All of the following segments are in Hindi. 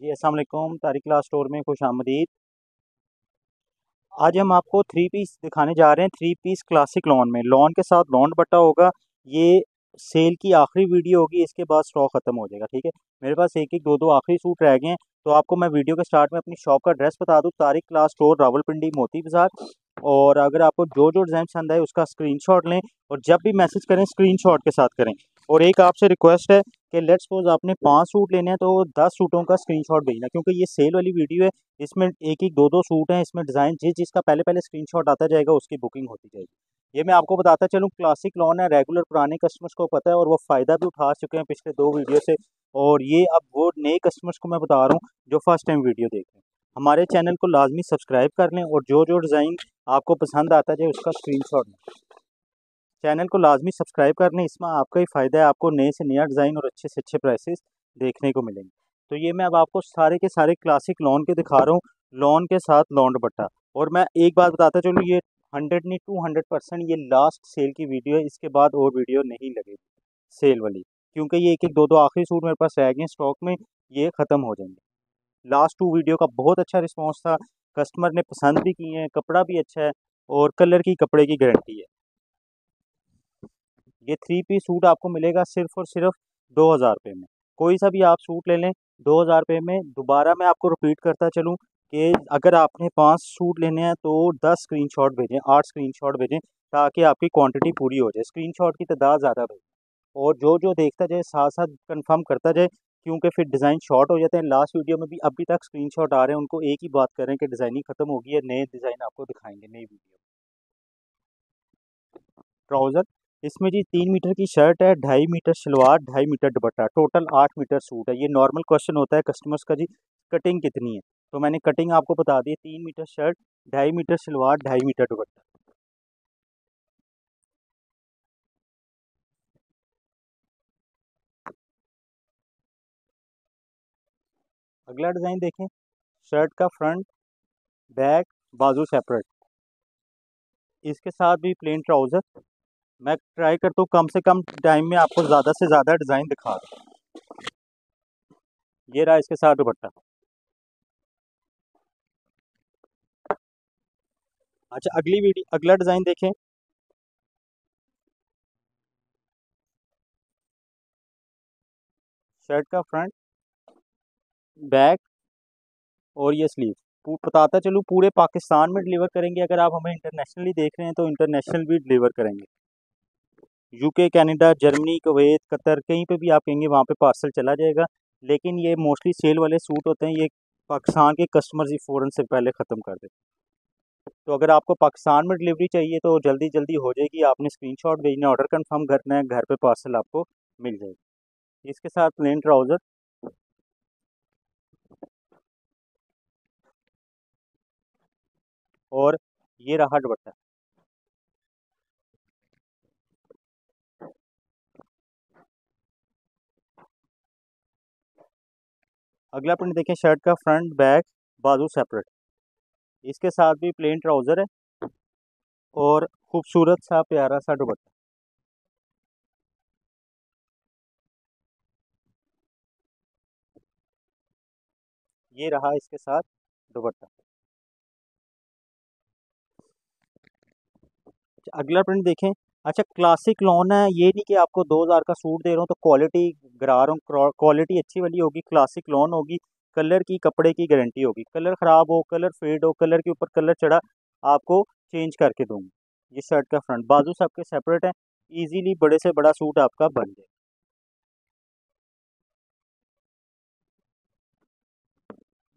जी वालेकुम तारिक क्लास स्टोर में खुश आमदीद। आज हम आपको थ्री पीस दिखाने जा रहे हैं थ्री पीस क्लासिक लॉन में। लॉन के साथ लॉन बट्टा होगा, ये सेल की आखिरी वीडियो होगी, इसके बाद स्टॉक ख़त्म हो जाएगा, ठीक है? मेरे पास एक एक दो दो आखिरी सूट रह गए हैं तो आपको मैं वीडियो के स्टार्ट में अपनी शॉप का एड्रेस बता दूँ तारिक क्लास स्टोर, रावलपिंडी, मोती बाज़ार। और अगर आपको जो जो डिज़ाइन पसंद आए, उसका स्क्रीनशॉट लें, और जब भी मैसेज करें स्क्रीनशॉट के साथ करें। और एक आपसे रिक्वेस्ट है कि लेट्स सपोज़ आपने पाँच सूट लेने हैं तो दस सूटों का स्क्रीनशॉट भेजना। क्योंकि ये सेल वाली वीडियो है, इसमें एक एक दो दो सूट हैं, इसमें डिज़ाइन जिस, जिसका पहले पहले स्क्रीनशॉट आता जाएगा, उसकी बुकिंग होती जाएगी। ये मैं आपको बताता चलूँ क्लासिक लॉन है रेगुलर पुराने कस्टमर्स को पता है, और वो फ़ायदा भी उठा चुके हैं पिछले दो वीडियो से। और ये अब वो नए कस्टमर्स को मैं बता रहा हूँ, जो फ़र्स्ट टाइम वीडियो देख रहे हैं। हमारे चैनल को लाजमी सब्सक्राइब कर लें, और जो जो डिज़ाइन आपको पसंद आता जाए, उसका स्क्रीनशॉट लें। चैनल को लाजमी सब्सक्राइब कर लें इसमें आपका ही फ़ायदा है, आपको नए से नया डिज़ाइन और अच्छे से अच्छे प्राइसेस देखने को मिलेंगे। तो ये मैं अब आपको सारे के सारे क्लासिक लॉन के दिखा रहा हूँ लॉन के साथ लॉन दुपट्टा। और मैं एक बात बताता चलूँ, ये हंड्रेड नहीं टू हंड्रेड परसेंट ये लास्ट सेल की वीडियो है, इसके बाद और वीडियो नहीं लगेगी सेल वाली, क्योंकि ये एक एक दो दो आखिरी सूट मेरे पास रह गए स्टॉक में, ये ख़त्म हो जाएँगे। लास्ट टू वीडियो का बहुत अच्छा रिस्पॉन्स था कस्टमर ने पसंद भी किए हैं, कपड़ा भी अच्छा है, और कलर की, कपड़े की गारंटी है। ये थ्री पीस सूट आपको मिलेगा सिर्फ़ और सिर्फ़ दो हज़ार रुपये में। कोई सा भी आप सूट ले लें, दो हज़ार रुपये में दोबारा मैं आपको रिपीट करता चलूँ कि अगर आपने पाँच सूट लेने हैं तो दस स्क्रीनशॉट भेजें, आठ स्क्रीनशॉट भेजें ताकि आपकी क्वांटिटी पूरी हो जाए। स्क्रीनशॉट की तादाद ज़्यादा भेजें और जो जो देखता जाए, साथ साथ कंफर्म करता जाए, क्योंकि फिर डिज़ाइन शॉर्ट हो जाते हैं। लास्ट वीडियो में भी अभी तक स्क्रीनशॉट आ रहे हैं, उनको एक ही बात करें कि डिज़ाइनिंग ख़त्म होगी है नए डिज़ाइन आपको दिखाएँगे, नई वीडियो ट्राउज़र इसमें जी तीन मीटर की शर्ट है, ढाई मीटर शलवार ढाई मीटर दुपट्टा, टोटल आठ मीटर सूट है। ये नॉर्मल क्वेश्चन होता है, कस्टमर्स का जी, कटिंग कितनी है? तो मैंने कटिंग आपको बता दी, तीन मीटर शर्ट, ढाई मीटर शलवार ढाई मीटर दुपट्टा। अगला डिज़ाइन देखें, शर्ट का फ्रंट, बैक, बाजू सेपरेट। इसके साथ भी प्लेन ट्राउज़र मैं ट्राई करता हूँ, कम से कम टाइम में आपको ज़्यादा से ज़्यादा डिज़ाइन दिखा दूँ। ये रहा इसके साथ दुपट्टा। अच्छा अगली वीडियो अगला डिज़ाइन देखें। शर्ट का फ्रंट बैक और ये स्लीव बताता चलूँ, पूरे पाकिस्तान में डिलीवर करेंगे। अगर आप हमें इंटरनेशनली देख रहे हैं तो इंटरनेशनल भी डिलीवर करेंगे। UK Canada Germany Kuwait Qatar कहीं पे भी आप कहेंगे वहाँ पे पार्सल चला जाएगा। लेकिन ये मोस्टली सेल वाले सूट होते हैं, ये पाकिस्तान के कस्टमर्स ही फ़ौरन से पहले ख़त्म कर देते तो अगर आपको पाकिस्तान में डिलीवरी चाहिए तो जल्दी जल्दी हो जाएगी। आपने स्क्रीनशॉट भेजना ऑर्डर कंफर्म करना है, घर पे पार्सल आपको मिल जाएगी। इसके साथ प्लेन ट्राउज़र और ये रहा दुपट्टा। अगला प्रिंट देखें, शर्ट का फ्रंट, बैक, बाजू सेपरेट इसके साथ भी प्लेन ट्राउज़र है और खूबसूरत सा, प्यारा सा दुपट्टा। ये रहा इसके साथ दुपट्टा। अगला प्रिंट देखें अच्छा क्लासिक लॉन है, ये नहीं कि आपको दो हज़ार का सूट दे रहा हूँ तो क्वालिटी गिरा रहा हूँ क्वालिटी अच्छी वाली होगी क्लासिक लॉन होगी कलर की, कपड़े की गारंटी होगी। कलर ख़राब हो कलर फेड हो कलर के ऊपर कलर चढ़ा, आपको चेंज करके दूँगी। ये शर्ट का फ्रंट बाजू सबके सेपरेट है ईजीली बड़े से बड़ा सूट आपका बन जाए।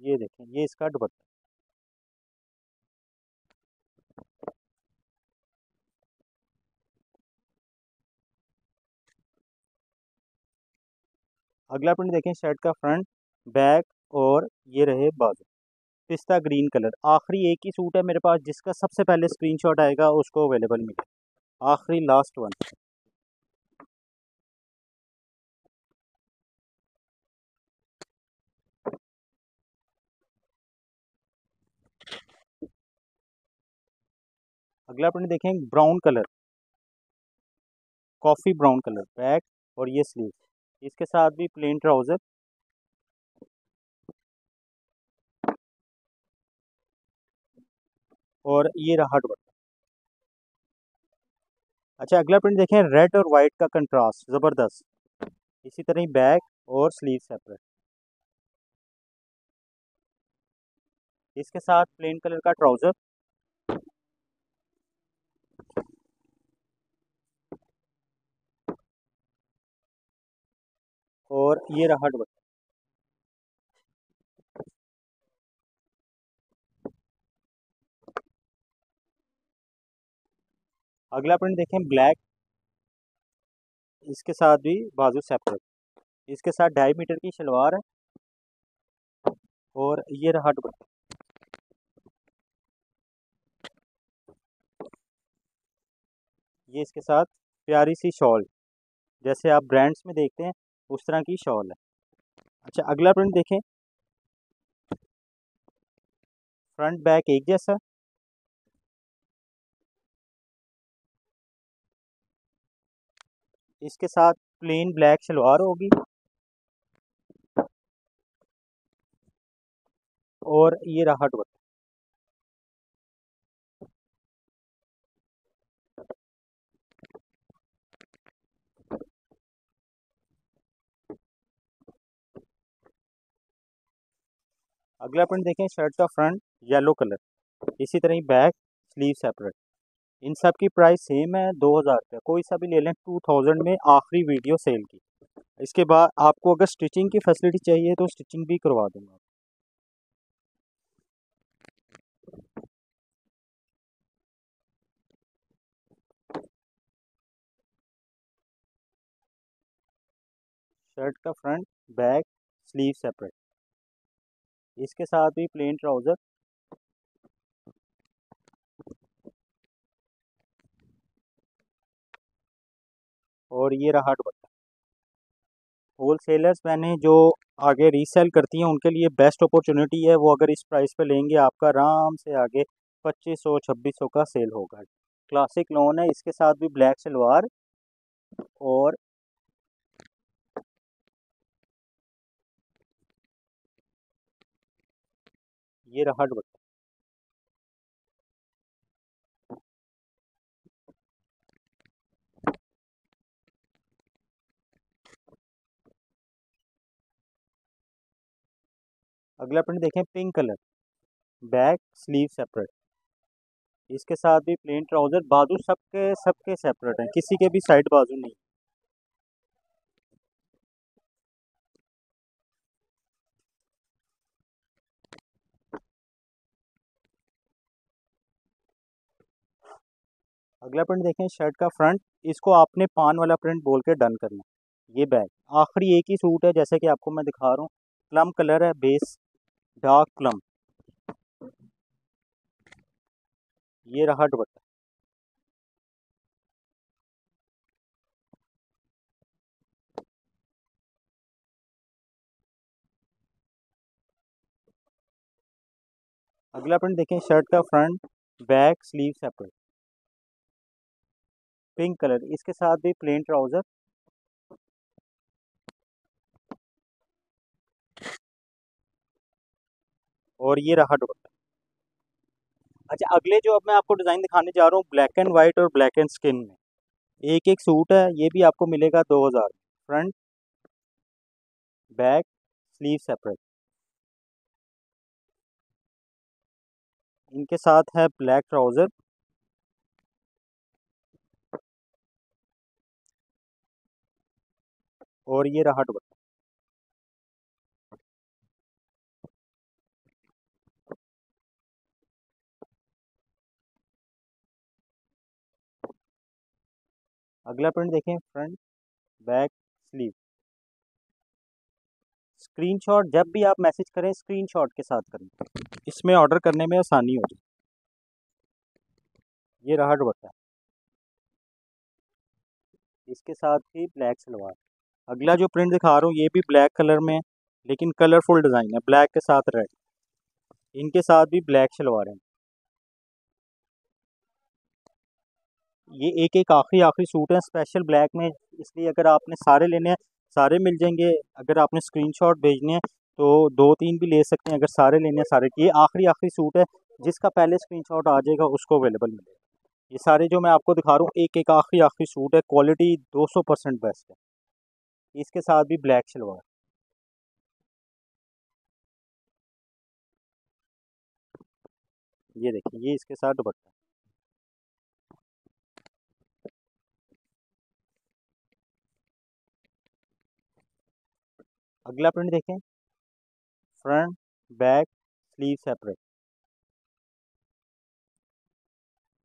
ये देखें, ये इसका दुपट्टा। अगला प्रिंट देखें, शर्ट का फ्रंट, बैक और ये रहे बाजू। पिस्ता ग्रीन कलर। आखिरी एक ही सूट है मेरे पास, जिसका सबसे पहले स्क्रीनशॉट आएगा, उसको अवेलेबल मिले। आखिरी लास्ट वन अगला प्रिंट देखें, brown colour. Coffee brown colour, back और ये स्लीव इसके साथ भी प्लेन ट्राउज़र। और ये रहा दुपट्टा अच्छा अगला प्रिंट देखें, रेड और वाइट का कंट्रास्ट, ज़बरदस्त। इसी तरह ही बैक और स्लीव सेपरेट। इसके साथ प्लेन कलर का ट्राउज़र। और ये रहा दुपट्टा अगला प्रिंट देखें ब्लैक इसके साथ भी बाजू सेपरेट इसके साथ ढाई मीटर की शलवार है। और ये रहा दुपट्टा ये इसके साथ प्यारी सी शॉल जैसे आप ब्रांड्स में देखते हैं उस तरह की शॉल है। अच्छा अगला प्रिंट देखें। फ्रंट, बैक एक जैसा। इसके साथ प्लेन ब्लैक शलवार होगी। और ये रहा दुपट्टा अगला प्रिंट देखें शर्ट का फ्रंट येलो कलर इसी तरह ही बैक स्लीव सेपरेट इन सब की प्राइस सेम है, दो हज़ार रुपये। कोई सा भी ले लें टू थाउज़ेंड में आखिरी वीडियो सेल की। इसके बाद आपको अगर स्टिचिंग की फैसिलिटी चाहिए तो स्टिचिंग भी करवा दूँगा। शर्ट का फ्रंट बैक स्लीव सेपरेट इसके साथ भी प्लेन ट्राउज़र। और ये रहा दुपट्टा। होल सेलर्स मैंने जो आगे रीसेल करती हैं, उनके लिए बेस्ट अपॉर्चुनिटी है, वो अगर इस प्राइस पे लेंगे, आपका आराम से आगे पच्चीस सौ, छब्बीस सौ का सेल होगा। क्लासिक लोन है, इसके साथ भी ब्लैक सलवार और ये रहा दुपट्टा अगला प्रिंट देखें pink colour back sleeve separate इसके साथ भी प्लेन ट्राउज़र बाजू सबके सबके सेपरेट हैं। किसी के भी साइड बाजू नहीं। अगला प्रिंट देखें शर्ट का फ्रंट इसको आपने पान वाला प्रिंट बोल के डन करना ये बैग आखिरी एक ही सूट है, जैसे कि आपको मैं दिखा रहा हूँ। प्लम कलर है बेस डार्क प्लम ये रहा दुपट्टा। अगला प्रिंट देखें शर्ट का front back sleeve separate pink colour, इसके साथ भी प्लेन ट्राउज़र। और ये रहा दुपट्टा अच्छा अगले जो अब मैं आपको डिज़ाइन दिखाने जा रहा हूँ, ब्लैक एंड वाइट और ब्लैक एंड स्किन में। एक एक सूट है, ये भी आपको मिलेगा दो हज़ार फ्रंट, बैक, स्लीव सेपरेट। इनके साथ है ब्लैक ट्राउज़र। और ये रहा दुपट्टा अगला प्रिंट देखें फ्रंट बैक स्लीव स्क्रीनशॉट जब भी आप मैसेज करें स्क्रीनशॉट के साथ करें। इसमें ऑर्डर करने में आसानी हो। जाए ये रहा दुपट्टा इसके साथ ही ब्लैक सलवार। अगला जो प्रिंट दिखा रहा हूँ, ये भी ब्लैक कलर में है, लेकिन कलरफुल डिज़ाइन है ब्लैक के साथ रेड इनके साथ भी ब्लैक शलवार हैं। ये एक एक आखिरी आखिरी सूट है स्पेशल ब्लैक में, इसलिए अगर आपने सारे लेने हैं, सारे मिल जाएँगे। अगर आपने स्क्रीनशॉट भेजने हैं तो दो तीन भी ले सकते हैं, अगर सारे लेने हैं, सारे। ये आखिरी आखिरी सूट है, जिसका पहले स्क्रीनशॉट आ जाएगा, उसको अवेलेबल मिलेगा। ये सारे जो मैं आपको दिखा रहा हूँ एक एक आखिरी आखिरी सूट है क्वालिटी 200 परसेंट बेस्ट है। इसके साथ भी ब्लैक शलवार ये देखिए, ये इसके साथ दुपट्टा। अगला प्रिंट देखें। Front, back, sleeve separate.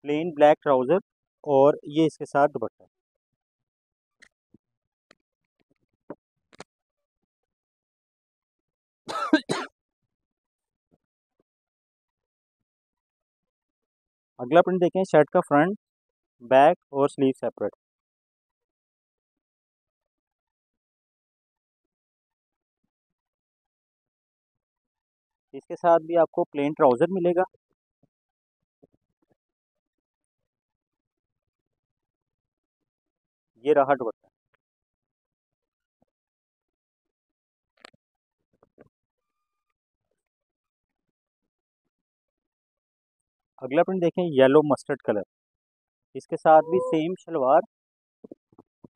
Plain black trouser और ये इसके साथ दुपट्टा। अगला प्रिंट देखें शर्ट का फ्रंट बैक और स्लीव सेपरेट इसके साथ भी आपको प्लेन ट्राउज़र मिलेगा। ये रहा दुपट्टा अगला प्रिंट देखें येलो मस्टर्ड कलर इसके साथ भी सेम शलवार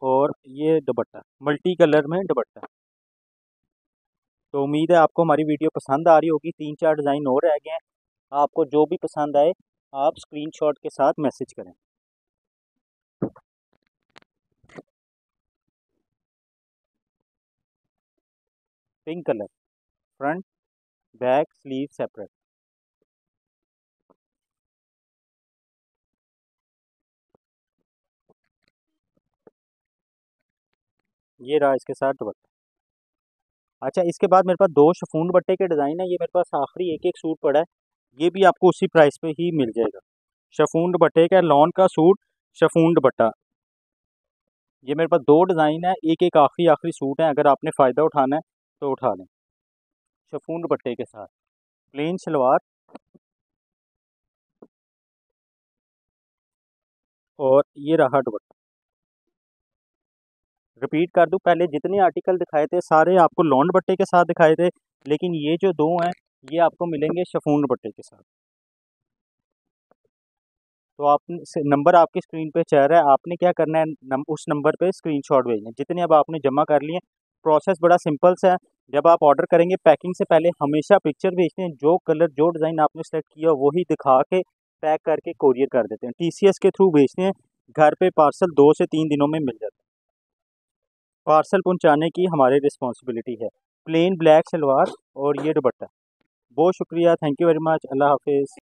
और ये दुपट्टा मल्टी कलर में दुपट्टा। तो उम्मीद है आपको हमारी वीडियो पसंद आ रही होगी। तीन चार डिज़ाइन और रह गए हैं। आपको जो भी पसंद आए, आप स्क्रीनशॉट के साथ मैसेज करें। Pink colour front back sleeve separate ये रहा इसके साथ दुपट्टा अच्छा इसके बाद मेरे पास दो शफून बट्टे के डिज़ाइन है, ये मेरे पास आखिरी एक एक सूट पड़ा है, ये भी आपको उसी प्राइस पे ही मिल जाएगा। शफून दुपट्टे का, लॉन का सूट शफून दुपट्टा ये मेरे पास दो डिज़ाइन है एक एक आखिरी आखिरी सूट है, अगर आपने फ़ायदा उठाना है तो उठा लें। शफून दुपट्टे के साथ। प्लेन शलवार। और ये रहा दुपट्टा रिपीट कर दूँ। पहले जितने आर्टिकल दिखाए थे सारे आपको लॉन्ड बट्टे के साथ दिखाए थे लेकिन ये जो दो हैं ये आपको मिलेंगे शफून बट्टे के साथ। तो आप नंबर आपकी स्क्रीन पे चल रहा है। आपने क्या करना है नम, उस नंबर पे स्क्रीनशॉट भेजना। है जितने अब आपने जमा कर लिए प्रोसेस बड़ा सिंपल सा है। जब आप ऑर्डर करेंगे पैकिंग से पहले हमेशा पिक्चर भेजते हैं। जो कलर जो डिज़ाइन आपने सेलेक्ट किया वही दिखा के पैक करके कोरियर कर देते हैं। टीसीएस के थ्रू भेजते हैं। घर पे पार्सल दो से तीन दिनों में मिल जाता है। पार्सल पहुँचाने की हमारी रिस्पॉन्सिबिलिटी है। प्लेन ब्लैक सलवार और ये दुपट्टा। बहुत शुक्रिया। थैंक यू वेरी मच अल्लाह हाफिज़।